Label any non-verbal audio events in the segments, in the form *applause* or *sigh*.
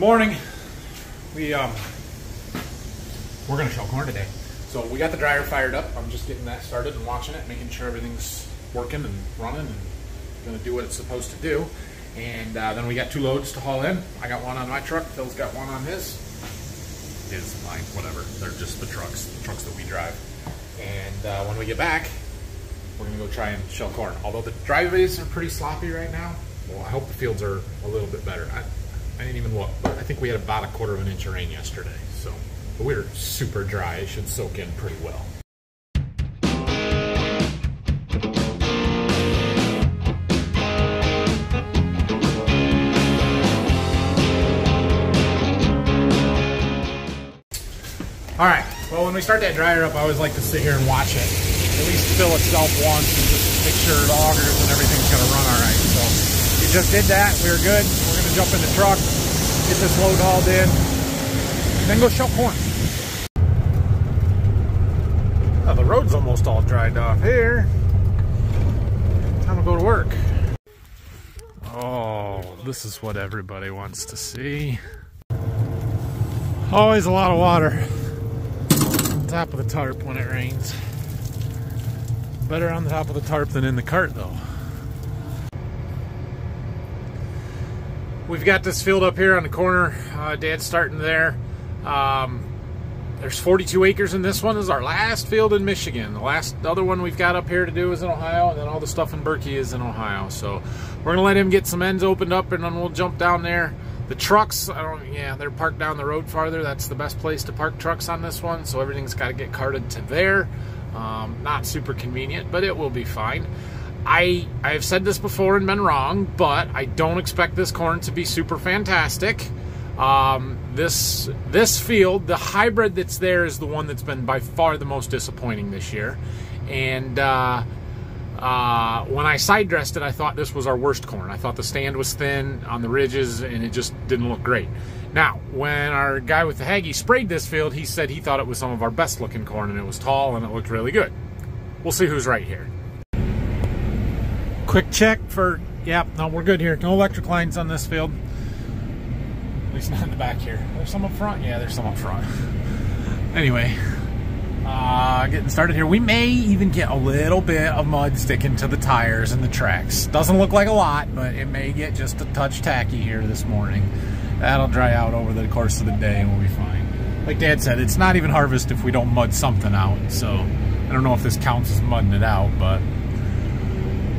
morning. We um we're gonna shell corn today. So we got the dryer fired up. I'm just getting that started and watching it, making sure everything's working and running and gonna do what it's supposed to do. And uh, then we got two loads to haul in. I got one on my truck. Phil's got one on his. His, mine, whatever. They're just the trucks, the trucks that we drive. And uh, when we get back, we're gonna go try and shell corn. Although the driveways are pretty sloppy right now. Well, I hope the fields are a little bit better. I, I didn't even look, but I think we had about a quarter of an inch of rain yesterday. So, but we are super dry. It should soak in pretty well. All right. Well, when we start that dryer up, I always like to sit here and watch it. At least fill itself once and just make sure the augers and everything's to run all right. So we just did that. We are good. Jump in the truck, get this load hauled in, then go shell corn. Oh, the road's almost all dried off here. Time to go to work. Oh, this is what everybody wants to see. Always a lot of water on top of the tarp when it rains. Better on the top of the tarp than in the cart though. We've got this field up here on the corner. Uh, Dad's starting there. Um, there's 42 acres in this one. This is our last field in Michigan. The last other one we've got up here to do is in Ohio, and then all the stuff in Berkey is in Ohio. So we're gonna let him get some ends opened up, and then we'll jump down there. The trucks, I don't, yeah, they're parked down the road farther. That's the best place to park trucks on this one. So everything's got to get carted to there. Um, not super convenient, but it will be fine. I I've said this before and been wrong, but I don't expect this corn to be super fantastic. Um, this this field, the hybrid that's there, is the one that's been by far the most disappointing this year, and. Uh, uh, when I side dressed it, I thought this was our worst corn. I thought the stand was thin on the ridges and it just didn't look great. Now, when our guy with the Hagie sprayed this field, he said he thought it was some of our best looking corn and it was tall and it looked really good. We'll see who's right here. Quick check for, yep, no, we're good here. No electric lines on this field. At least not in the back here. There's some up front? Yeah, there's some up front. Anyway, uh, getting started here. We may even get a little bit of mud sticking to the tires and the tracks. Doesn't look like a lot, but it may get just a touch tacky here this morning. That'll dry out over the course of the day and we'll be fine. Like Dad said, it's not even harvest if we don't mud something out. So I don't know if this counts as mudding it out, but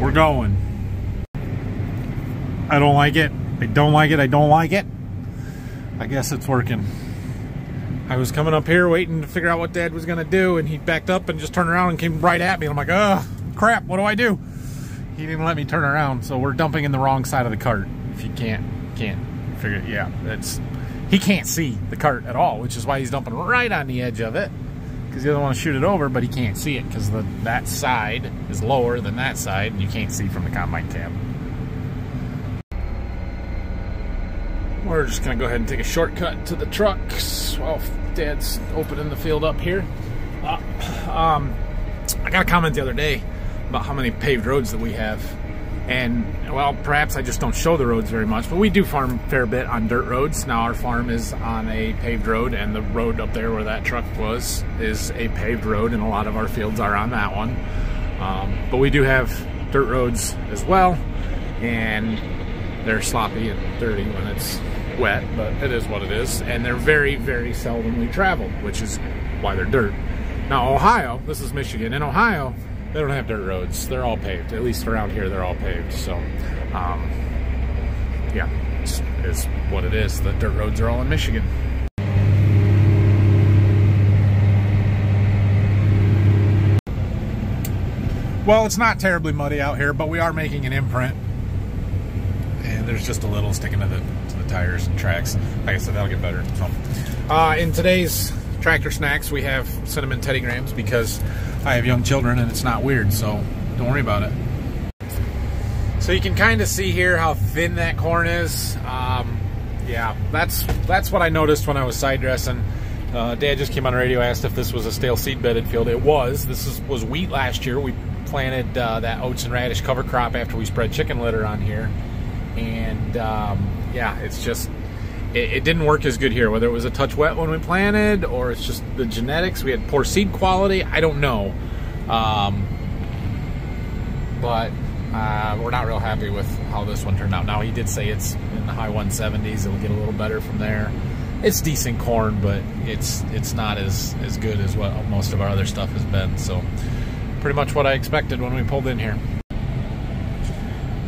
we're going. I don't like it. I don't like it. I don't like it. I guess it's working. I was coming up here waiting to figure out what Dad was going to do, and he backed up and just turned around and came right at me. I'm like, oh, crap, what do I do? He didn't let me turn around, so we're dumping in the wrong side of the cart. If you can't, can't figure it, yeah, it's, he can't see the cart at all, which is why he's dumping right on the edge of it, because he doesn't want to shoot it over, but he can't see it, because that side is lower than that side, and you can't see from the combine cab. We're just going to go ahead and take a shortcut to the trucks while Dad's opening the field up here. Uh, um, I got a comment the other day about how many paved roads that we have. And, well, perhaps I just don't show the roads very much, but we do farm a fair bit on dirt roads. Now, our farm is on a paved road, and the road up there where that truck was is a paved road, and a lot of our fields are on that one. Um, but we do have dirt roads as well, and they're sloppy and dirty when it's wet, but it is what it is. And they're very, very seldomly traveled, which is why they're dirt. Now, Ohio, this is Michigan. In Ohio, they don't have dirt roads. They're all paved. At least around here, they're all paved. So, um, yeah, it's, it's what it is. The dirt roads are all in Michigan. Well, it's not terribly muddy out here, but we are making an imprint. And there's just a little sticking to the, to the tires and tracks. Like I said, that'll get better. So, uh, in today's tractor snacks, we have cinnamon Teddy Grahams because I have young children and it's not weird, so don't worry about it. So you can kind of see here how thin that corn is. Um, yeah, that's that's what I noticed when I was side dressing. Uh, Dad just came on the radio, asked if this was a stale seed bedded field. It was. This is, was wheat last year. We planted uh, that oats and radish cover crop after we spread chicken litter on here. And um, yeah, it's just, it, it, didn't work as good here. Whether it was a touch wet when we planted, or it's just the genetics. We had poor seed quality. I don't know, um, but uh, we're not real happy with how this one turned out. Now he did say it's in the high 170s. It'll get a little better from there. It's decent corn, but it's it's not as as good as what most of our other stuff has been. So pretty much what I expected when we pulled in here.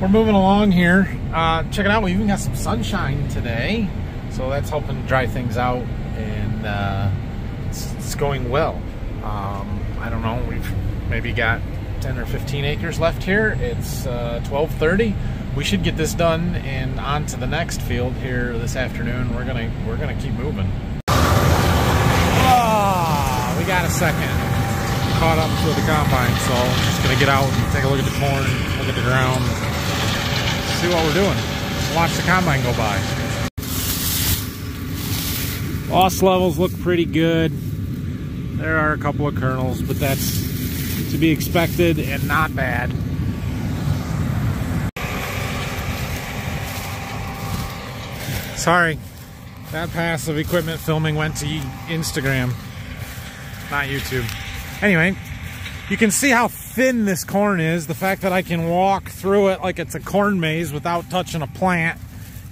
We're moving along here. Uh, check it out. We even got some sunshine today. So that's helping dry things out and uh, it's, it's, going well. Um, I don't know, we've maybe got 10 or 15 acres left here. It's uh, 1230. We should get this done and on to the next field here this afternoon. We're gonna we're gonna keep moving. Oh, we got a second. Caught up to the combine, so I'm just gonna get out and take a look at the corn, look at the ground, see what we're doing. Watch the combine go by. Loss levels look pretty good. There are a couple of kernels, but that's to be expected and not bad. Sorry, that pass of equipment filming went to Instagram, not YouTube. Anyway, you can see how thin this corn is. The fact that I can walk through it like it's a corn maze without touching a plant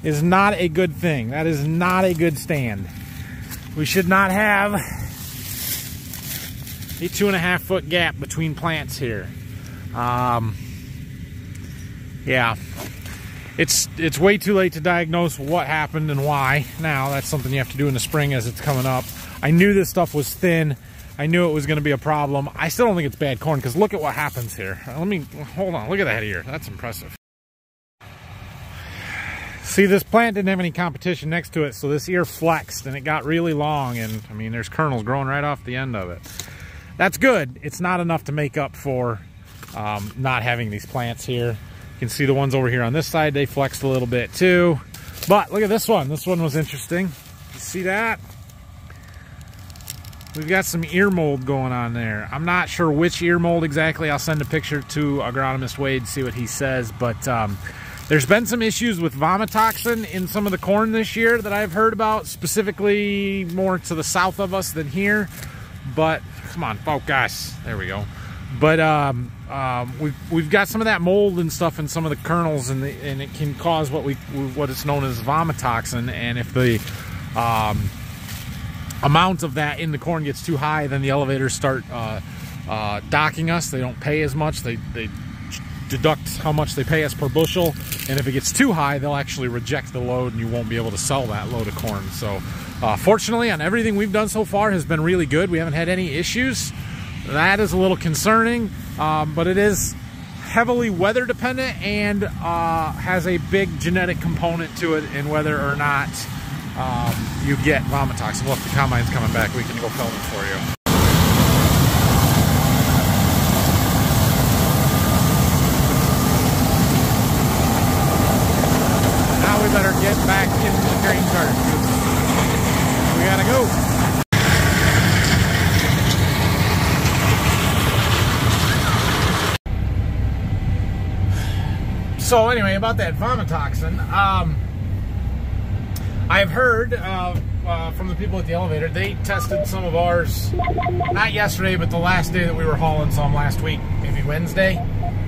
is not a good thing. That is not a good stand we should not have a two and a half foot gap between plants here. Um, yeah, it's it's way too late to diagnose what happened and why. Now that's something you have to do in the spring as it's coming up. I knew this stuff was thin. I knew it was going to be a problem. I still don't think it's bad corn because look at what happens here. Let me hold on. Look at that here. That's impressive. See, this plant didn't have any competition next to it, so this ear flexed and it got really long. And I mean, there's kernels growing right off the end of it. That's good. It's not enough to make up for um, not having these plants here. You can see the ones over here on this side, they flexed a little bit too. But look at this one. This one was interesting. You see that? We've got some ear mold going on there. I'm not sure which ear mold exactly. I'll send a picture to agronomist Wade, see what he says. But um, there's been some issues with vomitoxin in some of the corn this year that I've heard about, specifically more to the south of us than here. But come on, focus. There we go. But um, um, we've we've got some of that mold and stuff in some of the kernels, and the, and it can cause what we what is known as vomitoxin. And if the um, amount of that in the corn gets too high, then the elevators start uh, uh, docking us. They don't pay as much. They they deduct how much they pay us per bushel. And if it gets too high, they'll actually reject the load and you won't be able to sell that load of corn. So uh, fortunately, on everything we've done so far has been really good. We haven't had any issues. That is a little concerning, um, but it is heavily weather dependent and uh, has a big genetic component to it in whether or not um, you get vomitoxin. Well, if the combine's coming back, we can go film it for you. better get back into the grain cart. We gotta go. So anyway, about that vomitoxin, um, I've heard uh, uh, from the people at the elevator, they tested some of ours, not yesterday, but the last day that we were hauling some last week, maybe Wednesday.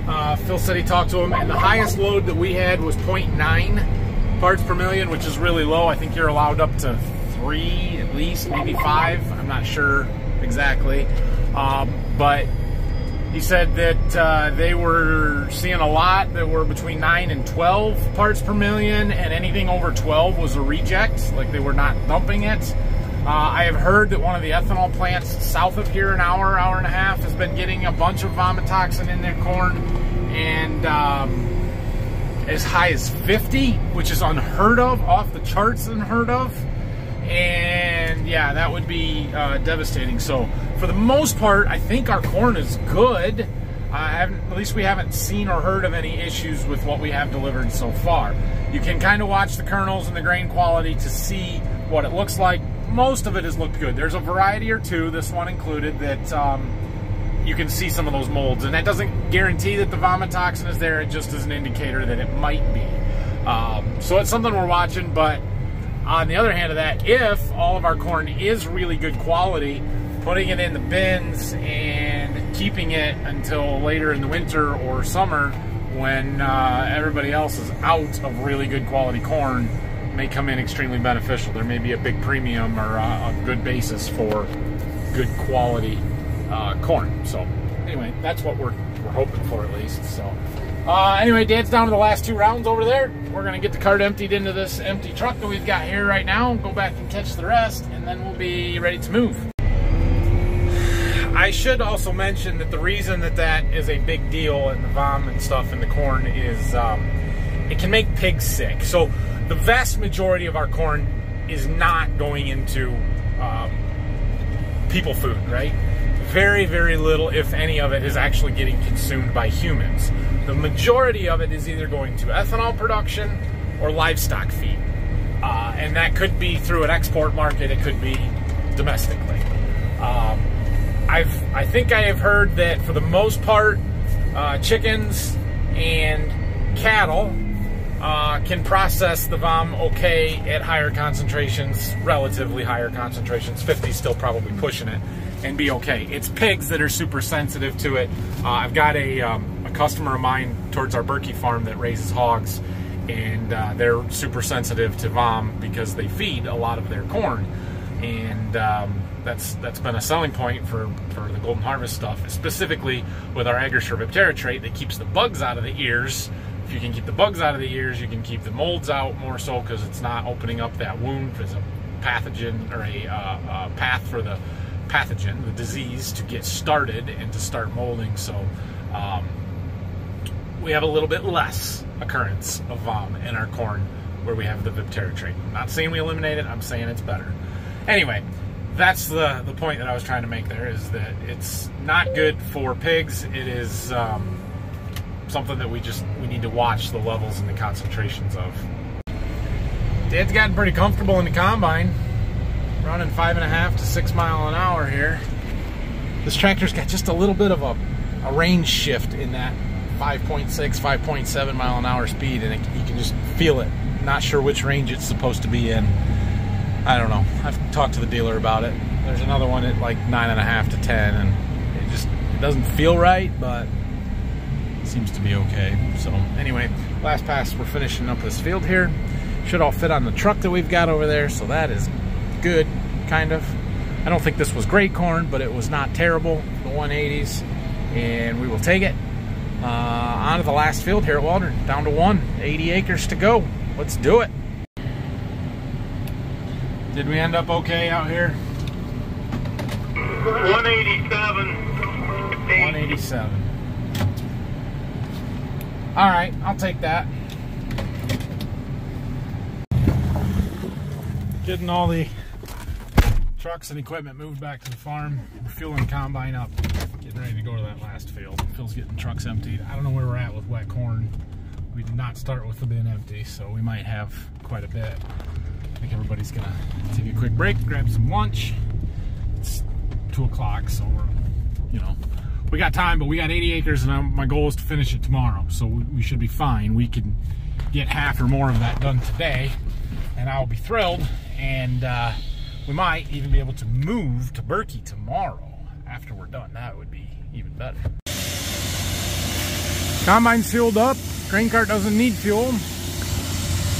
Uh, Phil said he talked to them, and the highest load that we had was 0.9 parts per million, which is really low. I think you're allowed up to three at least, maybe five. I'm not sure exactly. Um, but he said that uh, they were seeing a lot that were between 9 and 12 parts per million, and anything over 12 was a reject, like they were not dumping it. Uh, I have heard that one of the ethanol plants south of here, an hour, hour and a half, has been getting a bunch of vomitoxin in their corn, and um, as high as 50, which is unheard of, off the charts unheard of. And yeah, that would be uh, devastating. So for the most part, I think our corn is good. at least we haven't seen or heard of any issues with what we have delivered so far. You can kind of watch the kernels and the grain quality to see what it looks like. Most of it has looked good. There's a variety or two, this one included, that um, you can see some of those molds. And that doesn't guarantee that the vomitoxin is there. It just is an indicator that it might be. Um, so it's something we're watching, but On the other hand of that, if all of our corn is really good quality, putting it in the bins and keeping it until later in the winter or summer when uh, everybody else is out of really good quality corn may come in extremely beneficial. There may be a big premium or a, a good basis for good quality uh, corn. So anyway, that's what we're, we're hoping for at least. So uh, anyway, Dad's down to the last two rounds over there. We're gonna get the cart emptied into this empty truck that we've got here right now, go back and catch the rest, and then we'll be ready to move. I should also mention that the reason that that is a big deal in the vom and stuff in the corn is um, it can make pigs sick. So the vast majority of our corn is not going into um, people food, right? Very, very little, if any of it, is actually getting consumed by humans. The majority of it is either going to ethanol production or livestock feed. Uh, and that could be through an export market, it could be domestically. Um, I've, I think I have heard that for the most part, uh, chickens and cattle uh, can process the VOM okay at higher concentrations, relatively higher concentrations. 50 still probably pushing it, and be okay. It's pigs that are super sensitive to it. Uh, I've got a, um, a customer of mine towards our Berkey farm that raises hogs, and uh, they're super sensitive to VOM because they feed a lot of their corn. And um, that's that's been a selling point for, for the Golden Harvest stuff, specifically with our Viptera trait that keeps the bugs out of the ears. If you can keep the bugs out of the ears, you can keep the molds out more so because it's not opening up that wound as a pathogen or a uh, path for the pathogen, the disease, to get started and to start molding. So um, we have a little bit less occurrence of VOM in our corn where we have the Viptera trait. I'm not saying we eliminate it, I'm saying it's better. Anyway, that's the, the point that I was trying to make there is that it's not good for pigs. It is um, something that we just we need to watch the levels and the concentrations of. Dad's gotten pretty comfortable in the combine, running five and a half to six mile an hour here. This tractor's got just a little bit of a, a range shift in that 5.6, 5.7 mile an hour speed, and it, you can just feel it. Not sure which range it's supposed to be in. I don't know. I've talked to the dealer about it. There's another one at like nine and a half to ten, and it just it doesn't feel right, but it seems to be okay. So anyway, last pass. We're finishing up this field here. Should all fit on the truck that we've got over there, so that is good, kind of. I don't think this was great corn, but it was not terrible. The 180s, and we will take it. Uh, on to the last field here at Waldron. Down to one, 80 acres to go. Let's do it. Did we end up okay out here? 187. 187. All right, I'll take that. Getting all the trucks and equipment moved back to the farm. We're fueling the combine up. Getting ready to go to that last field. Phil's getting trucks emptied. I don't know where we're at with wet corn. We did not start with the bin empty, so we might have quite a bit. I think everybody's gonna take a quick break, grab some lunch. It's two o'clock, so we're, you know, we got time, but we got 80 acres, and I'm, my goal is to finish it tomorrow, so we, we should be fine. We can get half or more of that done today, and I'll be thrilled. And uh, we might even be able to move to Berkey tomorrow after we're done. That would be even better. Combine's fueled up. Grain cart doesn't need fuel.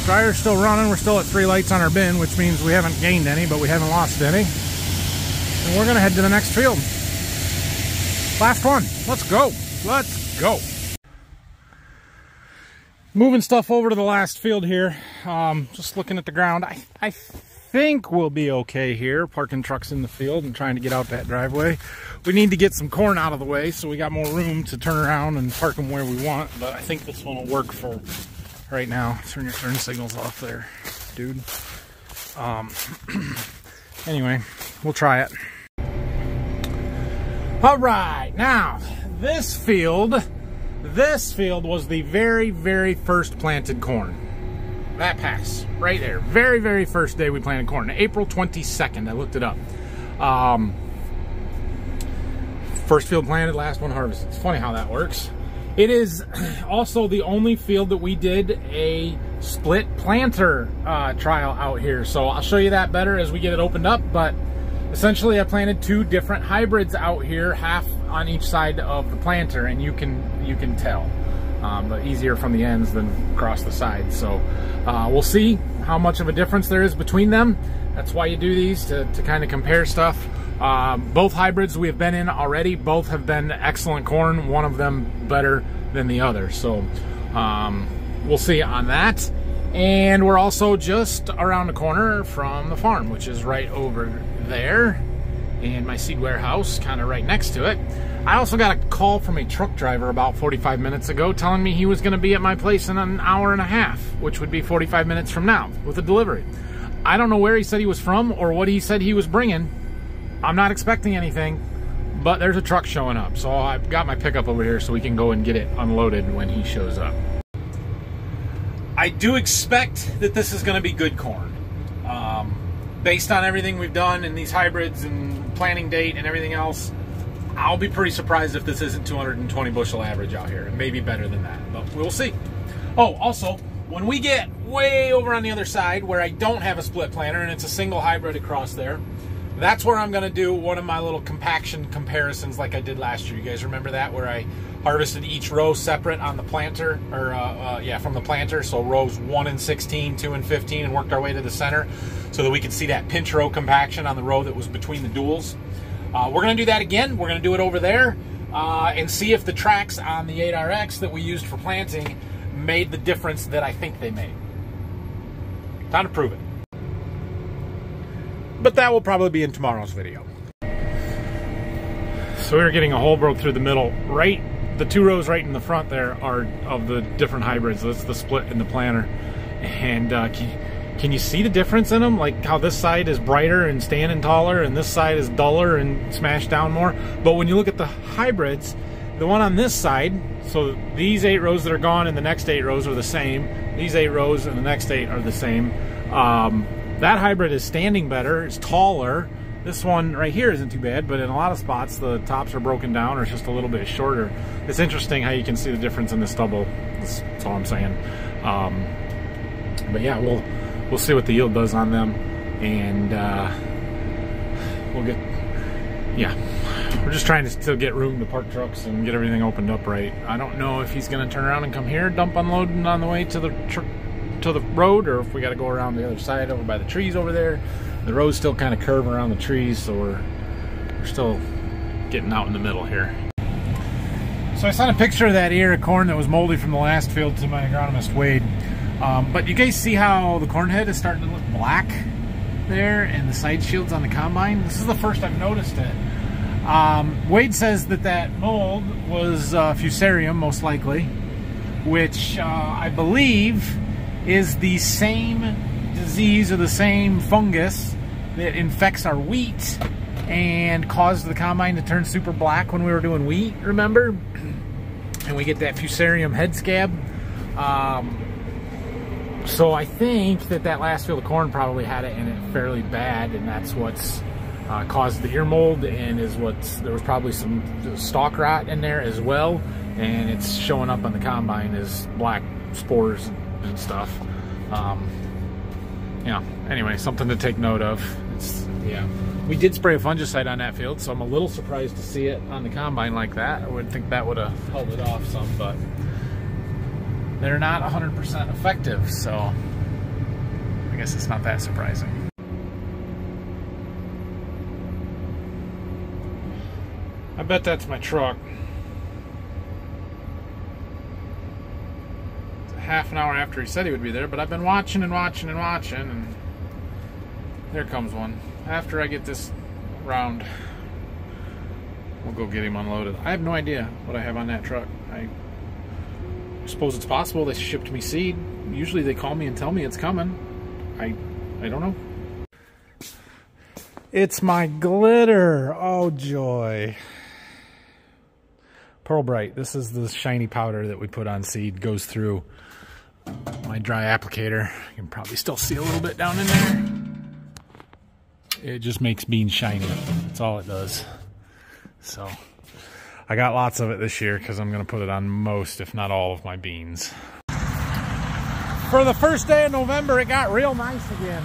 Dryer's still running. We're still at three lights on our bin, which means we haven't gained any, but we haven't lost any. And we're going to head to the next field. Last one. Let's go. Let's go. Moving stuff over to the last field here. Um, just looking at the ground. I, I think we'll be okay here, parking trucks in the field and trying to get out that driveway. We need to get some corn out of the way so we got more room to turn around and park them where we want, but I think this one will work for right now. Turn your turn signals off there, dude. Um, *clears throat* anyway, we'll try it. All right, now this field, this field was the very, very first planted corn. That pass right there, very, very first day we planted corn, April 22nd. I looked it up. Um, first field planted, last one harvested. It's funny how that works. It is *clears throat* also the only field that we did a split planter uh, trial out here. So I'll show you that better as we get it opened up. But essentially I planted two different hybrids out here, half on each side of the planter, and you can you can tell. Um, but easier from the ends than across the sides. So uh, we'll see how much of a difference there is between them. That's why you do these, to, to kind of compare stuff. Um, both hybrids we have been in already, both have been excellent corn, one of them better than the other. So um, we'll see on that. And we're also just around the corner from the farm, which is right over there. And my seed warehouse kind of right next to it. I also got a call from a truck driver about 45 minutes ago telling me he was going to be at my place in an hour and a half, which would be 45 minutes from now with a delivery. I don't know where he said he was from or what he said he was bringing. I'm not expecting anything, but there's a truck showing up. So I've got my pickup over here so we can go and get it unloaded when he shows up. I do expect that this is going to be good corn. Um, based on everything we've done and these hybrids and planting date and everything else, I'll be pretty surprised if this isn't 220 bushel average out here. And maybe better than that, but we'll see. Oh, also, when we get way over on the other side where I don't have a split planter and it's a single hybrid across there, that's where I'm going to do one of my little compaction comparisons like I did last year. You guys remember that where I harvested each row separate on the planter or uh, uh, yeah from the planter so rows 1 and 16 2 and 15 and worked our way to the center so that we could see that pinch row compaction on the row that was between the duals uh, we're going to do that again we're going to do it over there uh, and see if the tracks on the 8RX that we used for planting made the difference that I think they made time to prove it but that will probably be in tomorrow's video. So we are getting a hole broke through the middle. Right, the two rows right in the front there are of the different hybrids. That's the split in the planter. And uh, can, you see the difference in them? Like how this side is brighter and standing taller and this side is duller and smashed down more. But when you look at the hybrids, the one on this side, so these eight rows that are gone and the next eight rows are the same. These eight rows and the next eight are the same. Um, that hybrid is standing better, it's taller. This one right here isn't too bad, but in a lot of spots the tops are broken down or it's just a little bit shorter. It's interesting how you can see the difference in the stubble. That's, that's all I'm saying. Um, but yeah, we'll we'll see what the yield does on them, and uh, we'll get yeah. We're just trying to still get room to park trucks and get everything opened up right. I don't know if he's going to turn around and come here, dump unloading on the way to the to the road or if we got to go around the other side over by the trees over there. The road's still kind of curving around the trees, so we're, we're still getting out in the middle here. So I sent a picture of that ear of corn that was moldy from the last field to my agronomist, Wade. Um, but you guys see how the corn head is starting to look black there and the side shields on the combine? This is the first I've noticed it. Um, Wade says that that mold was uh, fusarium, most likely, which uh, I believe is the same disease or the same fungus that infects our wheat and caused the combine to turn super black when we were doing wheat, remember? *clears throat* And we get that fusarium head scab. Um, so I think that that last field of corn probably had it in it fairly bad, and that's what's uh, caused the ear mold, and is what's there was probably some stalk rot in there as well, and it's showing up on the combine as black spores and stuff. Um, yeah, anyway, something to take note of. It's, yeah. We did spray a fungicide on that field, so I'm a little surprised to see it on the combine like that. I would think that would have held it off some, but they're not 100% effective, so I guess it's not that surprising. I bet that's my truck. It's half an hour after he said he would be there, but I've been watching and watching and watching, and there comes one. After I get this round, we'll go get him unloaded. I have no idea what I have on that truck. I suppose it's possible they shipped me seed. Usually they call me and tell me it's coming. I I don't know. It's my glitter. Oh joy. Pearl Bright. This is the shiny powder that we put on seed. Goes through my dry applicator. You can probably still see a little bit down in there. It just makes beans shiny. That's all it does. So I got lots of it this year because I'm going to put it on most, if not all, of my beans. for the first day of November, it got real nice again.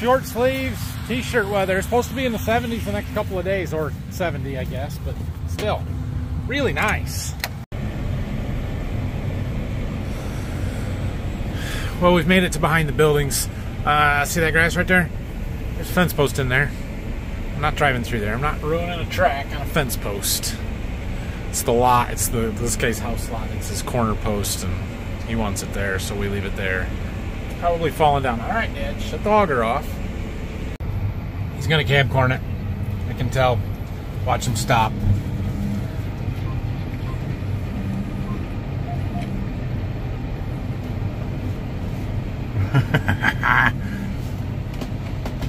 Short sleeves, t-shirt weather. It's supposed to be in the 70s the next couple of days, or 70, I guess, but still, really nice. Well, we've made it to behind the buildings. Uh, see that grass right there? There's a fence post in there. I'm not driving through there. I'm not ruining a track on a fence post. It's the lot. It's the this guy's house lot. It's his corner post, and he wants it there, so we leave it there. Probably falling down. All right, Dad, shut the auger off. He's gonna cab corn it. I can tell. Watch him stop. *laughs*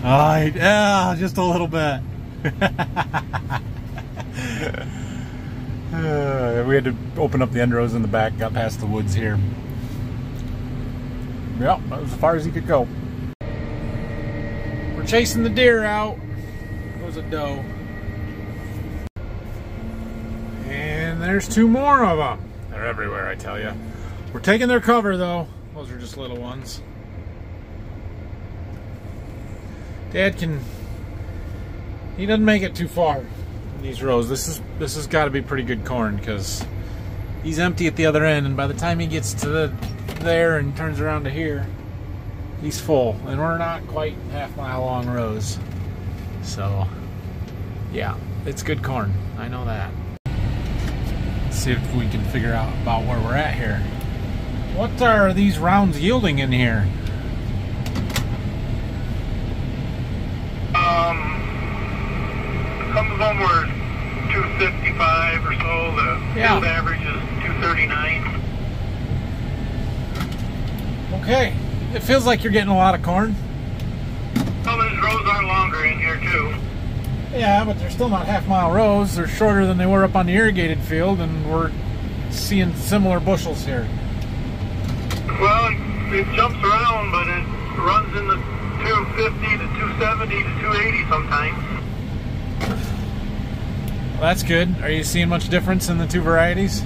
Alright, yeah, just a little bit. Uh, *laughs* we had to open up the end rows in the back, got past the woods here. Yep, that was as far as he could go. We're chasing the deer out. There's a doe. And there's two more of them. They're everywhere, I tell you. We're taking their cover, though. Those are just little ones. Dad can... He doesn't make it too far in these rows. This is this has got to be pretty good corn because he's empty at the other end, and by the time he gets to the there and turns around to here, he's full. And we're not quite half mile long rows, so yeah, it's good corn. I know that. Let's see if we can figure out about where we're at here. What are these rounds yielding in here? Um, some of them were 255 or so. The Yeah. field average is 239. Okay, it feels like you're getting a lot of corn. Of these rows are longer in here too. Yeah, but they're still not half mile rows. They're shorter than they were up on the irrigated field, and we're seeing similar bushels here. Well, it, it jumps around, but it runs in the 250 to 270 to 280 sometimes. Well, that's good. Are you seeing much difference in the two varieties?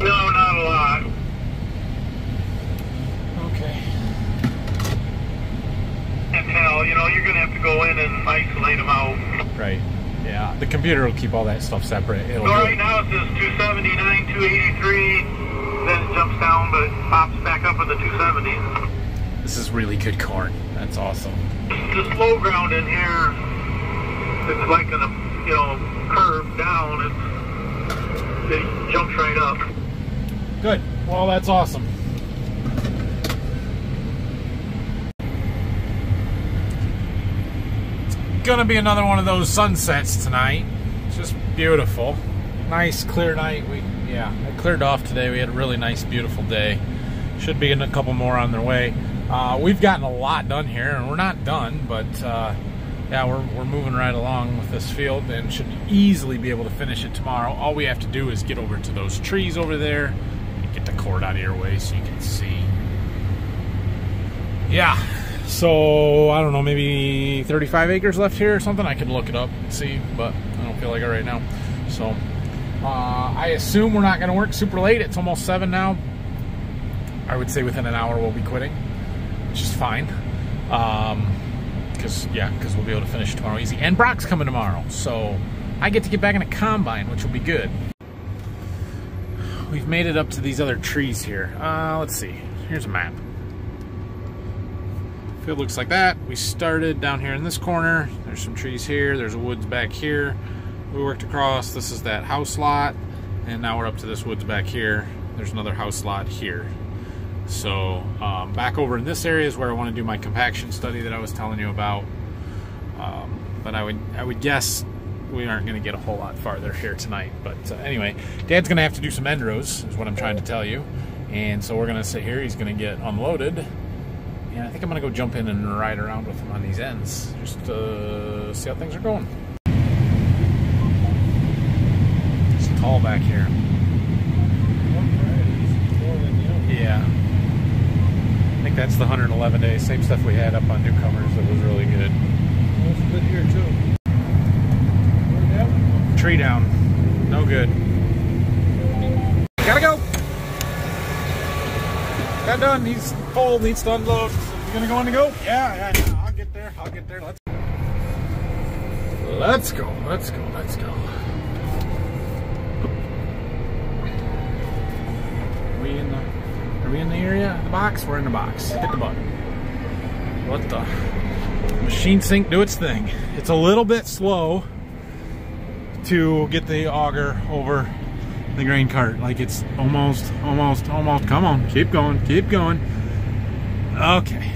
No, not a lot. Okay. And hell, you know, you're going to have to go in and isolate them out. Right. Yeah. The computer will keep all that stuff separate. It'll So right it. now it says 279, 283, then it jumps down, but pops back up at the 270s. This is really good corn. That's awesome. the slow ground in here, it's like a you know curve down. It's it jumps right up. Good. Well, that's awesome. It's gonna be another one of those sunsets tonight. It's just beautiful. Nice, clear night. We yeah, it cleared off today. We had a really nice, beautiful day. Should be in a couple more on their way. Uh, we've gotten a lot done here, and we're not done, but uh, yeah, we're, we're moving right along with this field and should easily be able to finish it tomorrow. All we have to do is get over to those trees over there and get the cord out of your way so you can see. Yeah, so I don't know, maybe 35 acres left here or something. I could look it up and see, but I don't feel like it right now. So uh, I assume we're not going to work super late. It's almost 7 now. I would say within an hour we'll be quitting, which is fine. Um, because yeah, because we'll be able to finish tomorrow easy. And Brock's coming tomorrow, so I get to get back in a combine, which will be good. We've made it up to these other trees here. Uh, let's see. Here's a map. Field looks like that. We started down here in this corner. There's some trees here. There's a woods back here. We worked across. This is that house lot, and now we're up to this woods back here. There's another house lot here. So um, back over in this area is where I want to do my compaction study that I was telling you about. Um, but I would I would guess we aren't going to get a whole lot farther here tonight. But uh, anyway, Dad's going to have to do some end rows, is what I'm trying to tell you. And so we're going to sit here. He's going to get unloaded. And I think I'm going to go jump in and ride around with him on these ends. Just to see how things are going. It's tall back here. Yeah. That's the 111 days. Same stuff we had up on newcomers that was really good. Good here too. Tree down. No good. Gotta go. Got done. He's full. Needs to unload. You gonna go on the go? Yeah, yeah, yeah. I'll get there. I'll get there. Let's. Let's go. Let's go. Let's go. We in the? Are we in the area? The box? We're in the box. Hit the button. Let the machine sync do its thing. It's a little bit slow to get the auger over the grain cart. Like it's almost, almost, almost. Come on, keep going, keep going. Okay.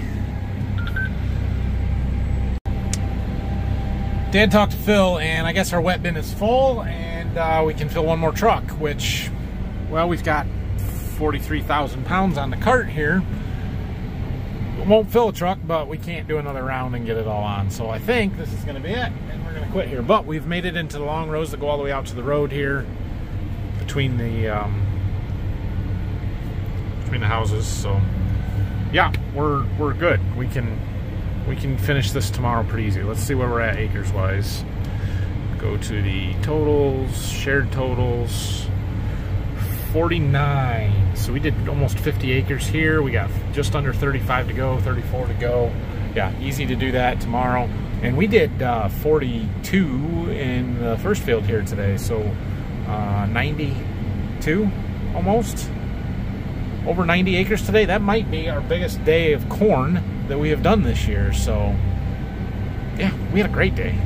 Dad talked to Phil, and I guess our wet bin is full, and uh, we can fill one more truck, which, well, we've got 43,000 pounds on the cart here. It won't fill a truck, but we can't do another round and get it all on. So I think this is going to be it, and we're going to quit here. But we've made it into the long rows that go all the way out to the road here between the um, between the houses. So yeah, we're we're good. We can we can finish this tomorrow pretty easy. Let's see where we're at acres wise. Go to the totals, shared totals. 49. So we did almost 50 acres here. We got just under 35 to go, 34 to go. Yeah, easy to do that tomorrow. And we did uh, 42 in the first field here today. So uh, 92 almost. Over 90 acres today. That might be our biggest day of corn that we have done this year. So yeah, we had a great day.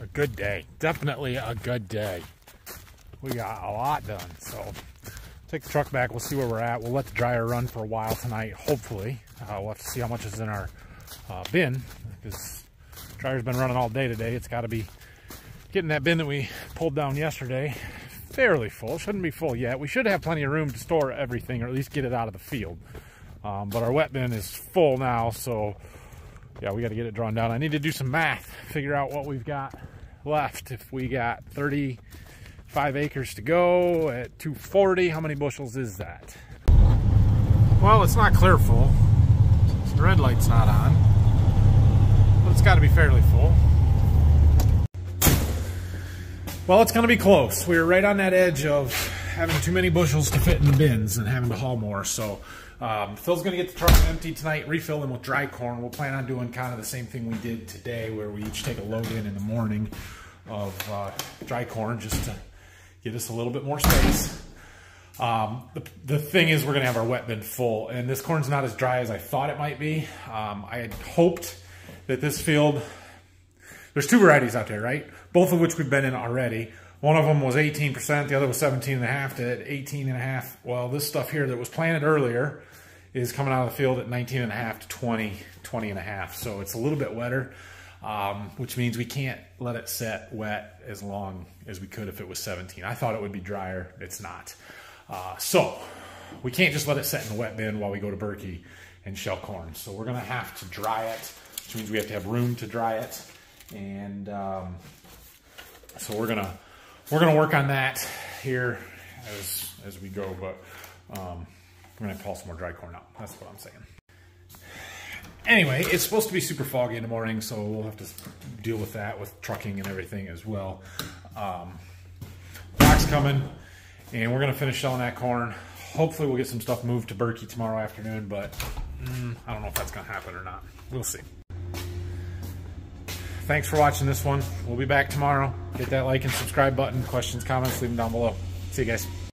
A good day. Definitely a good day we got a lot done. So take the truck back. We'll see where we're at. We'll let the dryer run for a while tonight, hopefully. Uh, we'll have to see how much is in our uh, bin because dryer's been running all day today. It's got to be getting that bin that we pulled down yesterday fairly full. Shouldn't be full yet. We should have plenty of room to store everything or at least get it out of the field. Um, but our wet bin is full now, so yeah, we got to get it drawn down. I need to do some math, figure out what we've got left. If we got 30 five acres to go at 240. How many bushels is that? Well, it's not clear full. The red light's not on, but it's got to be fairly full. Well, it's going to be close. We are right on that edge of having too many bushels to fit in the bins and having to haul more. So um, Phil's going to get the truck empty tonight, refill them with dry corn. We'll plan on doing kind of the same thing we did today, where we each take a load in in the morning of uh, dry corn just to give us a little bit more space. Um, the, the thing is we're to have our wet bin full, and this corn's not as dry as I thought it might be. Um, I had hoped that this field, there's two varieties out there, right? Both of which we've been in already. One of them was 18%, the other was 17 and a half to 18 and a half. Well, this stuff here that was planted earlier is coming out of the field at 19 and a half to 20, 20 and a half. So it's a little bit wetter um, which means we can't let it set wet as long as we could if it was 17. I thought it would be drier. It's not. Uh, so we can't just let it set in the wet bin while we go to Berkey and shell corn. So we're going to have to dry it, which means we have to have room to dry it. And um, so we're going to we're going to work on that here as, as we go. But um, we're going to pull some more dry corn out. That's what I'm saying. Anyway, it's supposed to be super foggy in the morning, so we'll have to deal with that with trucking and everything as well. Um, Brock's coming, and we're going to finish selling that corn. Hopefully we'll get some stuff moved to Berkey tomorrow afternoon, but mm, I don't know if that's going to happen or not. We'll see. Thanks for watching this one. We'll be back tomorrow. Hit that like and subscribe button. Questions, comments, leave them down below. See you guys.